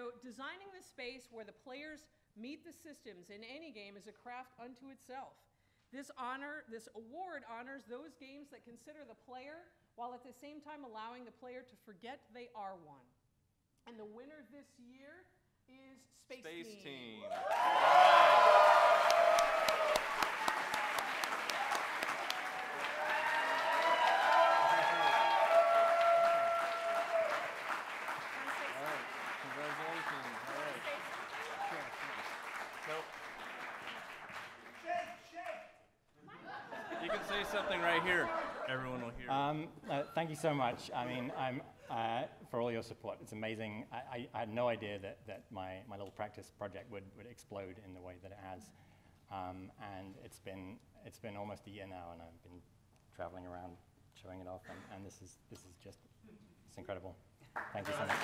So designing the space where the players meet the systems in any game is a craft unto itself. This honor, this award honors those games that consider the player while at the same time allowing the player to forget they are one. And the winner this year is Space, Spaceteam. Congratulations. All right. So, you can say something right here. Everyone will hear. Um, uh, thank you so much. I mean, I'm, uh, for all your support. It's amazing. I, I, I had no idea that, that my, my little practice project would, would explode in the way that it has. Um, and it's been, it's been almost a year now, and I've been traveling around showing it off, and, and this, is, this is just, it's incredible. Thank you so much.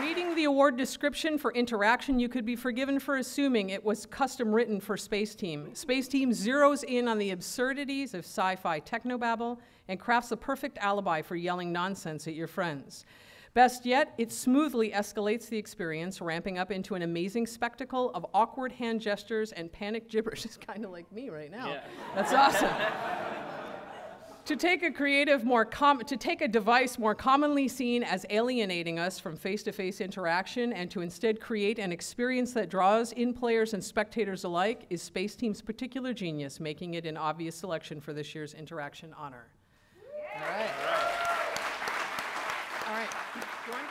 Reading the award description for interaction, you could be forgiven for assuming it was custom written for Spaceteam. Space Team zeroes in on the absurdities of sci fi technobabble and crafts a perfect alibi for yelling nonsense at your friends. Best yet, it smoothly escalates the experience, ramping up into an amazing spectacle of awkward hand gestures and panic gibberish. It's kind of like me right now. Yeah. That's awesome to take a creative more com- to take a device more commonly seen as alienating us from face-to-face interaction and to instead create an experience that draws in players and spectators alike is Spaceteam's particular genius, making it an obvious selection for this year's Interaction Honor. Yeah. All right. All right. All right.